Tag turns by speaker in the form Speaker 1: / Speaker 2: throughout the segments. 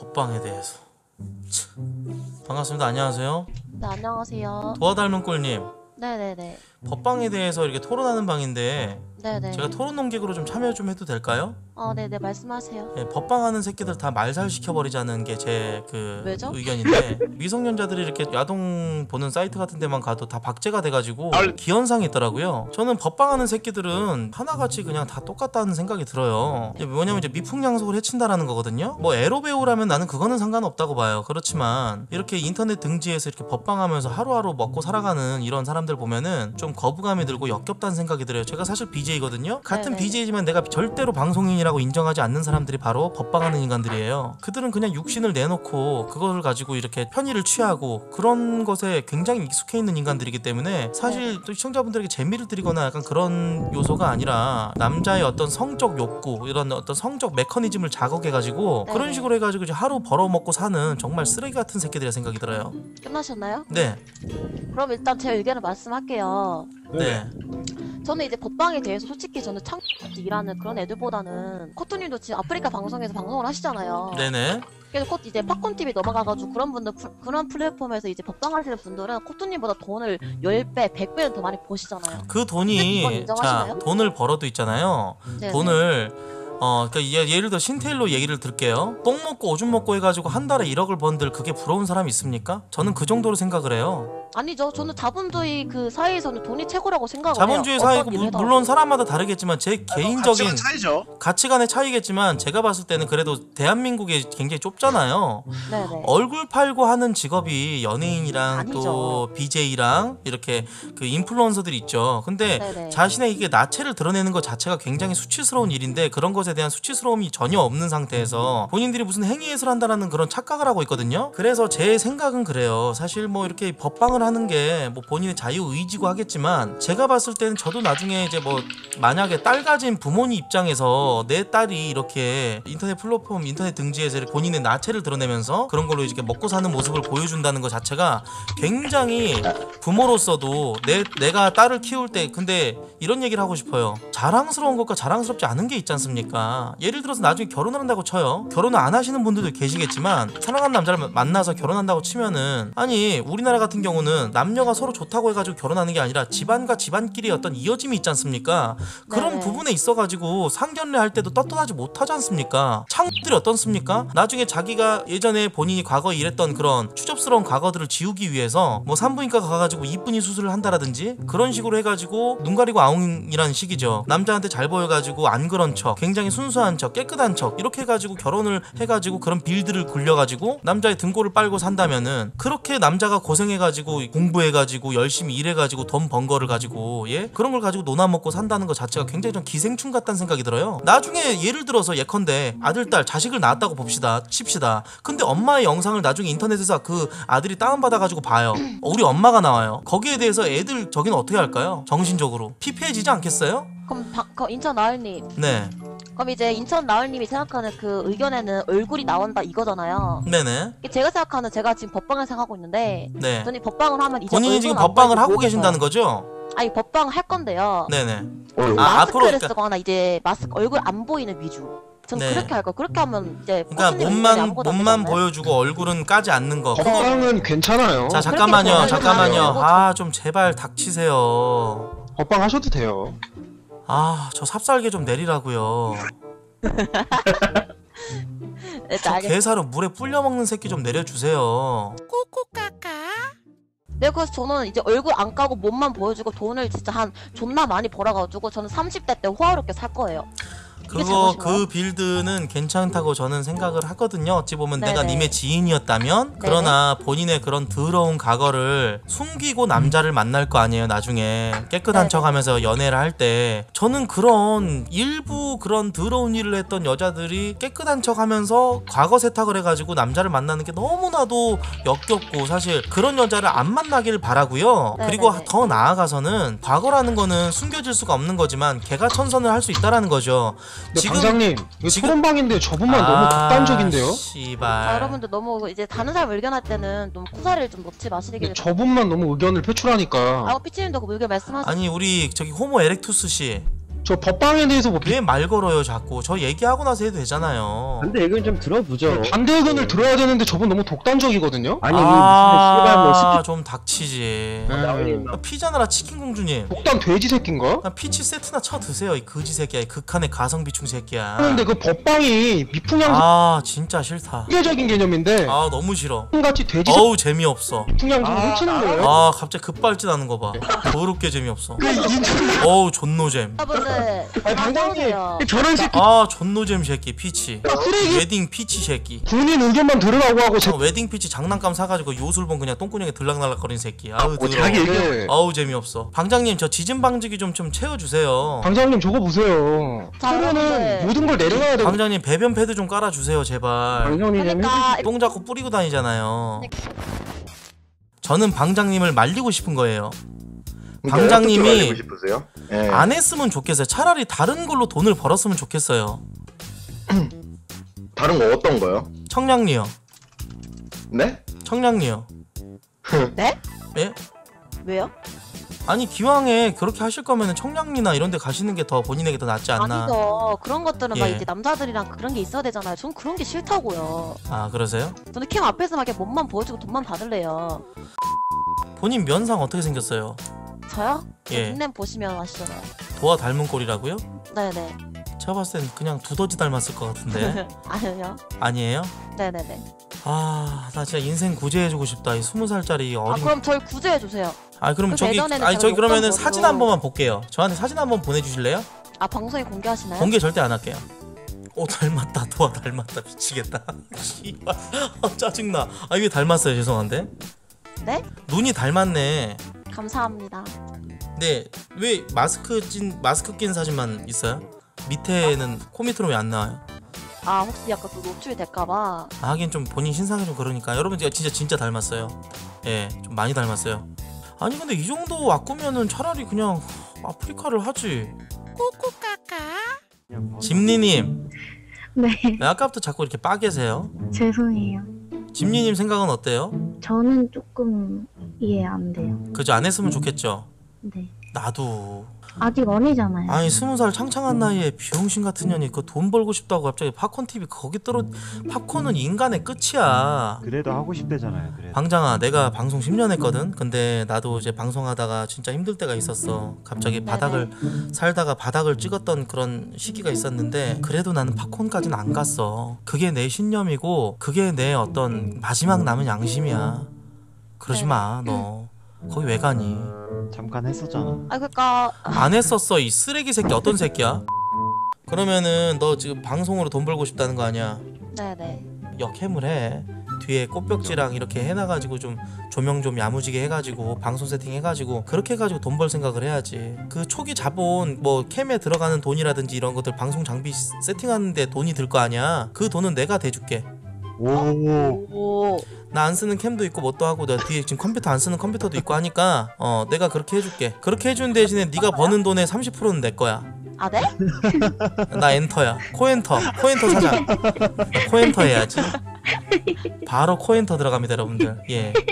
Speaker 1: 법방에 대해서 참. 반갑습니다 안녕하세요
Speaker 2: 네, 안녕하세요.
Speaker 1: 도와 닮은 꿀님
Speaker 2: 네네네.
Speaker 1: 법방에 대해서 이렇게 토론하는 방인데
Speaker 2: 네네.
Speaker 1: 제가 토론 농객으로 좀 참여 좀 해도 될까요?
Speaker 2: 어, 네네, 말씀하세요.
Speaker 1: 예, 법방하는 새끼들 다 말살 시켜버리자는 게 제 그
Speaker 2: 왜죠?
Speaker 1: 의견인데 미성년자들이 이렇게 야동 보는 사이트 같은 데만 가도 다 박제가 돼가지고 기현상이 있더라고요. 저는 법방하는 새끼들은 하나같이 그냥 다 똑같다는 생각이 들어요. 이게 뭐냐면 이제 미풍양속을 해친다라는 거거든요. 뭐 에로 배우라면 나는 그거는 상관없다고 봐요. 그렇지만 이렇게 인터넷 등지에서 이렇게 법방하면서 하루하루 먹고 살아가는 이런 사람들 보면은 좀 거부감이 들고 역겹다는 생각이 들어요. 제가 사실 BJ거든요. 같은
Speaker 2: 네네.
Speaker 1: BJ지만 내가 절대로 방송인이라고 인정하지 않는 사람들이 바로 법방하는 인간들이에요. 그들은 그냥 육신을 내놓고 그거를 가지고 이렇게 편의를 취하고 그런 것에 굉장히 익숙해 있는 인간들이기 때문에 사실 또 시청자분들에게 재미를 드리거나 약간 그런 요소가 아니라 남자의 어떤 성적 욕구 이런 어떤 성적 메커니즘을 자극해가지고
Speaker 2: 네네.
Speaker 1: 그런 식으로 해가지고 이제 하루 벌어먹고 사는 정말 쓰레기 같은 새끼들이라 생각이 들어요.
Speaker 2: 끝나셨나요?
Speaker 1: 네,
Speaker 2: 그럼 일단 제 의견을 말씀할게요.
Speaker 1: 네,
Speaker 2: 저는 이제 법방에 대해서 솔직히 저는 창 일하는 그런 애들보다는 코토님도 지금 아프리카 방송에서 방송을 하시잖아요.
Speaker 1: 네네.
Speaker 2: 그래서 코 이제 팝콘 TV 넘어가가지고 그런 분들 플- 그런 플랫폼에서 이제 법방 하시는 분들은 코토님보다 돈을 10배, 100배는 더 많이 버시잖아요.
Speaker 1: 그
Speaker 2: 이건
Speaker 1: 돈이 자
Speaker 2: 인정하시나요?
Speaker 1: 돈을 벌어도 있잖아요.
Speaker 2: 네.
Speaker 1: 돈을 어 그러니까 예, 예를 들어 신테일로 얘기를 들게요. 똥 먹고 오줌 먹고 해가지고 한 달에 1억을 번들 그게 부러운 사람이 있습니까? 저는 그 정도로 생각을 해요.
Speaker 2: 아니죠. 저는 자본주의 그 사회에서는 돈이 최고라고 생각을
Speaker 1: 자본주의
Speaker 2: 해요.
Speaker 1: 사회고 물-. 물론 사람마다 다르겠지만 제 개인적인
Speaker 3: 가치관 차이죠.
Speaker 1: 가치관의 차이겠지만 제가 봤을 때는 그래도 대한민국이 굉장히 좁잖아요.
Speaker 2: 네네.
Speaker 1: 얼굴 팔고 하는 직업이 연예인이랑
Speaker 2: 아니죠.
Speaker 1: 또 BJ랑 이렇게 그 인플루언서들이 있죠. 근데
Speaker 2: 네네.
Speaker 1: 자신의 이게 나체를 드러내는 것 자체가 굉장히 수치스러운 일인데 그런 것에 대한 수치스러움이 전혀 없는 상태에서 본인들이 무슨 행위예술 한다라는 그런 착각을 하고 있거든요. 그래서 제 생각은 그래요. 사실 뭐 이렇게 법방을 하는 게 뭐 본인의 자유 의지고 하겠지만 제가 봤을 때는 저도 나중에 이제 뭐 만약에 딸 가진 부모님 입장에서 내 딸이 이렇게 인터넷 플랫폼 인터넷 등지에서 본인의 나체를 드러내면서 그런 걸로 이렇게 먹고 사는 모습을 보여준다는 것 자체가 굉장히 부모로서도 내 내가 딸을 키울 때 근데 이런 얘기를 하고 싶어요. 자랑스러운 것과 자랑스럽지 않은 게 있지 않습니까? 예를 들어서 나중에 결혼을 한다고 쳐요. 결혼을 안 하시는 분들도 계시겠지만 사랑하는 남자를 만나서 결혼한다고 치면은 아니 우리나라 같은 경우는 남녀가 서로 좋다고 해가지고 결혼하는 게 아니라 집안과 집안끼리 어떤 이어짐이 있지 않습니까? 그런
Speaker 2: 네네.
Speaker 1: 부분에 있어가지고 상견례 할 때도 떳떳하지 못하지 않습니까? 창들이 어떻습니까? 나중에 자기가 예전에 본인이 과거에 일했던 그런 추접스러운 과거들을 지우기 위해서 뭐 산부인과 가가지고 이쁜이 수술을 한다라든지 그런 식으로 해가지고 눈 가리고 아웅이라는 식이죠. 남자한테 잘 보여가지고 안 그런 척, 굉장히 순수한 척, 깨끗한 척 이렇게 해가지고 결혼을 해가지고 그런 빌드를 굴려가지고 남자의 등골을 빨고 산다면은 그렇게 남자가 고생해가지고 공부해가지고 열심히 일해가지고 돈 번 거를 가지고 예 그런 걸 가지고 논아 먹고 산다는 것 자체가 굉장히 좀 기생충 같다는 생각이 들어요. 나중에 예를 들어서 예컨대 아들 딸 자식을 낳았다고 봅시다 칩시다. 근데 엄마의 영상을 나중에 인터넷에서 그 아들이 다운받아 가지고 봐요. 어, 우리 엄마가 나와요. 거기에 대해서 애들 저기는 어떻게 할까요? 정신적으로 피폐해지지 않겠어요?
Speaker 2: 그럼 바, 그 인천 나을님
Speaker 1: 네,
Speaker 2: 그럼 이제 인천 나을님이 생각하는 그 의견에는 얼굴이 나온다 이거잖아요.
Speaker 1: 네네,
Speaker 2: 이게 제가 생각하는 제가 지금 법방을 생각하고 있는데
Speaker 1: 네.
Speaker 2: 저는 법방을 하면 이제
Speaker 1: 본인이
Speaker 2: 얼굴은
Speaker 1: 지금
Speaker 2: 안
Speaker 1: 법방을
Speaker 2: 보이고
Speaker 1: 하고. 계신다는 거죠?
Speaker 2: 아니 법방을 할 건데요.
Speaker 1: 네네.
Speaker 3: 어,
Speaker 1: 아, 앞으로
Speaker 2: 마스크를
Speaker 1: 그러니까-
Speaker 2: 쓰거나 이제 마스크 얼굴 안 보이는 위주. 전
Speaker 1: 네.
Speaker 2: 그렇게 할 거예요. 그렇게 하면 이제
Speaker 1: 그러니까
Speaker 2: 코스님 의견이
Speaker 1: 몸만
Speaker 2: 아무것도 안
Speaker 1: 몸만
Speaker 2: 되잖아요.
Speaker 1: 보여주고 얼굴은 까지 않는 거. 그거
Speaker 4: 법방은 괜찮아요.
Speaker 1: 자 잠깐만요
Speaker 2: 그렇게
Speaker 1: 잠깐만요
Speaker 2: 좋아요.
Speaker 1: 아좀 제발 닥치세요
Speaker 4: 법방 하셔도 돼요.
Speaker 1: 아 저 삽살개 좀 내리라고요.
Speaker 2: 네,
Speaker 1: 저
Speaker 2: 알겠...
Speaker 1: 게사로 물에 불려 먹는 새끼 좀 내려주세요.
Speaker 2: 네, 그래서 저는 이제 얼굴 안 까고 몸만 보여주고 돈을 진짜 한 존나 많이 벌어가지고 저는 30대 때 호화롭게 살 거예요.
Speaker 1: 그거? 그 빌드는 괜찮다고 저는 생각을 하거든요. 어찌 보면 내가
Speaker 2: 네네.
Speaker 1: 님의 지인이었다면 그러나 본인의 그런 더러운 과거를 숨기고 남자를 만날 거 아니에요. 나중에 깨끗한. 척하면서 연애를 할 때 저는 그런 일부 그런 더러운 일을 했던 여자들이 깨끗한 척하면서 과거 세탁을 해가지고 남자를 만나는 게 너무나도 역겹고 사실 그런 여자를 안 만나길 바라고요. 그리고 더 나아가서는 과거라는 거는 숨겨질 수가 없는 거지만 개가천선을 할 수 있다라는 거죠.
Speaker 4: 근데 방장님, 이거
Speaker 1: 지금-
Speaker 4: 토론방인데 저분만 너무
Speaker 1: 아,
Speaker 4: 극단적인데요?
Speaker 1: 씨발.
Speaker 2: 자, 여러분들 너무 이제 다른 사람 의견할 때는 너무 쿠사리를 좀 넣지 마시길
Speaker 4: 저분만 너무 의견을 표출하니까
Speaker 2: 아, 피치님도 그 의견 말씀하세요.
Speaker 1: 아니 우리 저기 호모 에렉투스 씨.
Speaker 4: 저 법방에 대해서 뭐 비-
Speaker 1: 왜말 걸어요 자꾸? 저 얘기하고 나서 해도 되잖아요.
Speaker 3: 근데 의견 좀 들어보죠.
Speaker 4: 반대 의견을 들어야 되는데 저분 너무 독단적이거든요.
Speaker 3: 아니 이게 무슨 씨발 뭐
Speaker 1: 아좀 닥치지.
Speaker 4: 네.
Speaker 1: 아, 피자나라 치킨 공주님.
Speaker 4: 독단 돼지 새끼인가?
Speaker 1: 아, 피치 세트나 쳐 드세요 이 거지 새끼야 이 극한의 가성 비충 새끼야.
Speaker 4: 하는데 그 법방이 미풍양
Speaker 1: 아 진짜 싫다.
Speaker 4: 세계적인 개념인데
Speaker 1: 아 너무 싫어.
Speaker 4: 같이 돼지
Speaker 1: 어우 재미없어.
Speaker 4: 미풍양 좀
Speaker 3: 아,
Speaker 4: 훔치는 거예요.
Speaker 1: 아 갑자기 급발진 하는 거봐. 더럽게 재미없어.
Speaker 4: 그 인천
Speaker 1: 어우 존노잼.
Speaker 2: 여러분 들
Speaker 4: 아니 방장님. 저런 새끼.
Speaker 1: 아 존노잼 새끼 피치.
Speaker 4: 쓰레기.
Speaker 1: 웨딩 피치 새끼.
Speaker 4: 군인 의견만 들으라고 하고 제
Speaker 1: 어, 웨딩 피치 장난감 사가지고 요술봉 그냥 똥구녕에 들락날락거리는 새끼. 아우
Speaker 3: 뭐
Speaker 1: 더러워
Speaker 3: 자기
Speaker 4: 네.
Speaker 1: 아우 재미없어. 방장님 저 지진 방지기 좀 좀 채워주세요.
Speaker 4: 방장님 저거 보세요.
Speaker 2: 자,
Speaker 4: 그러면은. 모든 걸 내려놔야 되고.
Speaker 1: 방장님 배변 패드 좀 깔아주세요 제발.
Speaker 3: 좀
Speaker 2: 그러니까
Speaker 1: 똥 자꾸 뿌리고 다니잖아요. 저는 방장님을 말리고 싶은 거예요 방장님이
Speaker 5: 싶으세요? 예.
Speaker 1: 안 했으면 좋겠어요 차라리 다른 걸로 돈을 벌었으면 좋겠어요
Speaker 5: 다른 거 어떤 거요?
Speaker 1: 청량리요
Speaker 5: 네?
Speaker 1: 청량리요
Speaker 2: 네?
Speaker 1: 예?
Speaker 2: 왜요?
Speaker 1: 아니 기왕에 그렇게 하실 거면은 청량리나 이런 데 가시는 게 더 본인에게 더 낫지 않나
Speaker 2: 아니죠. 그런 것들은 막
Speaker 1: 예.
Speaker 2: 이제 남자들이랑 그런 게 있어야 되잖아요. 전 그런 게 싫다고요.
Speaker 1: 아 그러세요?
Speaker 2: 저는 캠 앞에서 막 이렇게 몸만 보여주고 돈만 받을래요.
Speaker 1: 본인 면상 어떻게 생겼어요?
Speaker 2: 저요?
Speaker 1: 예.
Speaker 2: 닉네임 보시면 아시잖아요.
Speaker 1: 도화 닮은 꼴이라고요?
Speaker 2: 네네.
Speaker 1: 제가 봤을 땐 그냥 두더지 닮았을 것 같은데
Speaker 2: 아니요.
Speaker 1: 아니에요?
Speaker 2: 네네네.
Speaker 1: 아 나 진짜 인생 구제해주고 싶다 이 스무 살짜리
Speaker 2: 아
Speaker 1: 어린
Speaker 2: 그럼 저를 구제해 주세요.
Speaker 1: 아 그럼
Speaker 2: 그
Speaker 1: 저기
Speaker 2: 예전에는
Speaker 1: 아니
Speaker 2: 제가
Speaker 1: 저기 그러면은
Speaker 2: 욕한
Speaker 1: 사진 한 번만 볼게요 저한테 사진 한 번 보내주실래요?
Speaker 2: 아 방송에 공개하시나요?
Speaker 1: 공개 절대 안 할게요 오 닮았다 도화 닮았다 미치겠다 씨발 아, 짜증나 아 이게 닮았어요 죄송한데
Speaker 2: 네?
Speaker 1: 눈이 닮았네
Speaker 2: 감사합니다.
Speaker 1: 근데 왜 마스크 찐 마스크 낀 사진만 있어요? 밑에는 코 밑으로 왜 안 나와요?
Speaker 2: 아 혹시 약간 그 노출이 될까봐.
Speaker 1: 아, 하긴 좀 본인 신상이 좀 그러니까 여러분 제가 진짜 진짜 닮았어요. 예, 좀 많이 닮았어요. 아니 근데 이 정도 와꾸면은 차라리 그냥 아프리카를 하지. 짐니님,
Speaker 6: 네,
Speaker 1: 왜 아까부터 자꾸 이렇게 빠개세요?
Speaker 6: 죄송해요.
Speaker 1: 짐니님 생각은 어때요?
Speaker 6: 저는 조금 이해 안 돼요.
Speaker 1: 그저 안 했으면 좋겠죠.
Speaker 6: 네.
Speaker 1: 나도.
Speaker 6: 아직 어리잖아요.
Speaker 1: 아니 스무 살 창창한 나이에 비용신 같은 년이 그 돈 벌고 싶다고 갑자기 팝콘 TV 거기 떨어 팝콘은 인간의 끝이야.
Speaker 7: 그래도 하고 싶대잖아요. 그래도.
Speaker 1: 방장아 내가 방송 10년 했거든 근데 나도 이제 방송하다가 진짜 힘들 때가 있었어 갑자기 바닥을 살다가 바닥을 찍었던 그런 시기가 있었는데 그래도 나는 팝콘까지는 안 갔어 그게 내 신념이고 그게 내 어떤 마지막 남은 양심이야 그러지 마 너 거기 왜 가니
Speaker 7: 잠깐 했었잖아.
Speaker 2: 아 그러니까.
Speaker 1: 안 했었어. 이 쓰레기 새끼 어떤 새끼야? 그러면은 너 지금 방송으로 돈 벌고 싶다는 거 아니야?
Speaker 2: 네네.
Speaker 1: 역캠을 해. 뒤에 꽃벽지랑 이렇게 해놔가지고 좀 조명 좀 야무지게 해가지고 방송 세팅 해가지고 그렇게 해가지고 돈 벌 생각을 해야지. 그 초기 자본 뭐 캠에 들어가는 돈이라든지 이런 것들 방송 장비 세팅하는데 돈이 들 거 아니야? 그 돈은 내가 대줄게
Speaker 7: 오.
Speaker 2: 오.
Speaker 1: 나 안 쓰는 cam도 있고 뭣도 하고 나 뒤에 지금 컴퓨터 안 쓰는 컴퓨터도 있고 하니까 어 내가 그렇게 해줄게 그렇게 해주는 대신에 네가 버는 돈의 30%는 내 거야
Speaker 2: 아 네?
Speaker 1: 나 엔터야 코엔터 코엔터 나 코엔터 해야지 바로 코엔터 들어갑니다 여러분들 예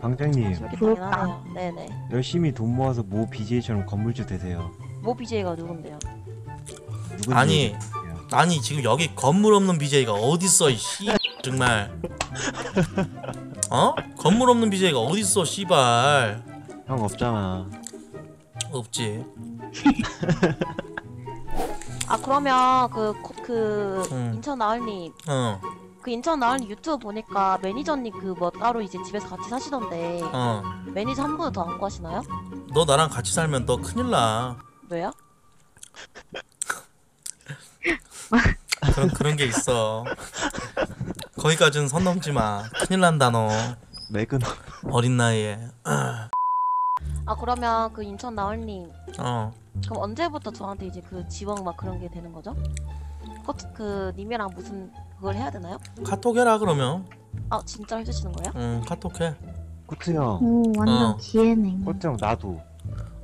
Speaker 7: 방장님
Speaker 2: 저기
Speaker 6: 부럽다.
Speaker 2: 당연하네요. 네네.
Speaker 7: 열심히 돈 모아서 모 BJ처럼 건물주 되세요.
Speaker 2: 모 BJ가 누군데요?
Speaker 7: 누군지
Speaker 1: 아니. 아니 지금 여기 건물 없는 BJ가 어딨어 이씨 정말 어 건물 없는 BJ가 어딨어 씨발
Speaker 7: 형 없잖아.
Speaker 1: 없지
Speaker 2: 아 그러면 그 그
Speaker 1: 음.
Speaker 2: 인천 나을님
Speaker 1: 어어
Speaker 2: 그 인천 나을님 유튜브 보니까 매니저님 그 뭐 따로 이제 집에서 같이 사시던데
Speaker 1: 어.
Speaker 2: 매니저 한 분을 더안 구하시나요?
Speaker 1: 너 나랑 같이 살면 너 큰일 나
Speaker 2: 왜요?
Speaker 1: 그런 그런 게 있어 거기까지는 선 넘지 마 큰일 난다 너
Speaker 7: 매근
Speaker 1: 어린 나이에
Speaker 2: 아 그러면 그 인천 나을님
Speaker 1: 어
Speaker 2: 그럼 언제부터 저한테 이제 그 지원 막 그런 게 되는 거죠? 그, 그 님이랑 무슨 그걸 해야 되나요?
Speaker 1: 카톡 해라 그러면
Speaker 2: 아 진짜 해주시는 거예요?
Speaker 1: 응 카톡 해
Speaker 7: 코트 형.
Speaker 6: 오, 완전
Speaker 1: 어.
Speaker 6: 기회네.
Speaker 7: 코트 형 나도.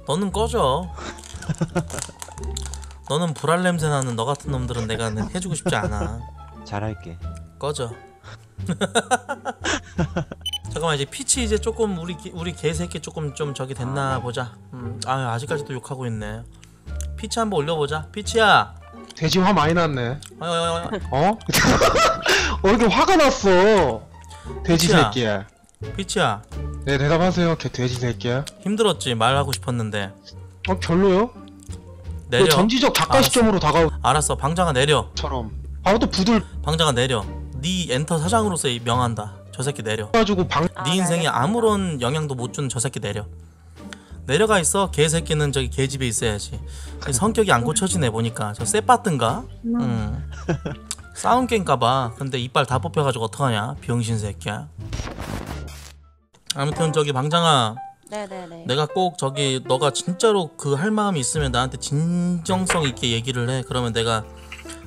Speaker 1: 너는 꺼져. 너는 불알 냄새 나는 너 같은 놈들은 내가 해주고 싶지 않아.
Speaker 7: 잘할게.
Speaker 1: 꺼져. 잠깐만 이제 피치 이제 조금 우리 개- 우리 개새끼 조금 좀 저기 됐나 보자. 음, 아 아직까지도 욕하고 있네. 피치 한번 올려보자. 피치야.
Speaker 4: 돼지 화 많이 났네.
Speaker 1: 어, 어, 어,
Speaker 4: 어? 어 이렇게 화가 났어. 돼지
Speaker 1: 피치야.
Speaker 4: 새끼야.
Speaker 1: 피치야.
Speaker 4: 네 대답하세요. 개 돼지 새끼야.
Speaker 1: 힘들었지 말하고 싶었는데
Speaker 4: 어 별로요?
Speaker 1: 내려.
Speaker 4: 그 전지적 작가
Speaker 1: 알았어.
Speaker 4: 시점으로 다가오처럼.
Speaker 1: 알았어 방장아 내려.
Speaker 4: 바로 또 부들
Speaker 1: 방장아 내려. 네 엔터 사장으로서 명한다. 저 새끼 내려.
Speaker 4: 가지고 방.
Speaker 2: 아,
Speaker 1: 네 인생에. 아무런 영향도 못 주는 저 새끼 내려. 내려가 있어. 개새끼는 저기 개집에 있어야지. 성격이 안 고쳐지네 보니까. 저 쎄빠뜬가?
Speaker 6: 음.
Speaker 1: 응. 싸움 게임까봐. 근데 이빨 다 뽑혀가지고 어떡하냐? 병신 새끼야. 아무튼 저기 방장아,
Speaker 2: 네네네.
Speaker 1: 내가 꼭 저기 너가 진짜로 그 할 마음이 있으면 나한테 진정성 있게 얘기를 해. 그러면 내가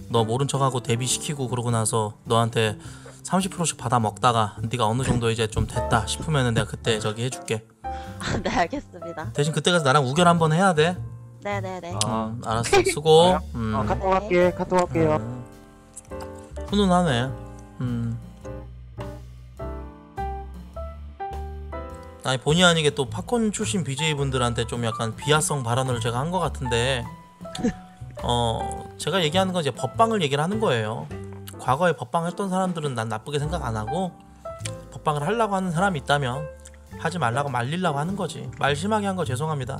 Speaker 1: 너 모른 척하고 데뷔시키고 그러고 나서 너한테 30%씩 받아 먹다가 네가 어느 정도 이제 좀 됐다 싶으면은 내가 그때 저기 해줄게.
Speaker 2: 아, 네 알겠습니다.
Speaker 1: 대신 그때 가서 나랑 우결 한번 해야 돼.
Speaker 2: 네네네.
Speaker 7: 아,
Speaker 1: 음, 알았어. 수고. 음.
Speaker 7: 아, 카톡 할게. 카톡 할게요.
Speaker 1: 음. 훈훈하네. 음. 아니 본의 아니게 또 팝콘 출신 BJ 분들한테 좀 약간 비하성 발언을 제가 한 것 같은데 어 제가 얘기하는 건 이제 법방을 얘기를 하는 거예요. 과거에 법방 했던 사람들은 난 나쁘게 생각 안 하고 법방을 하려고 하는 사람이 있다면 하지 말라고 말리려고 하는 거지. 말 심하게 한 거 죄송합니다.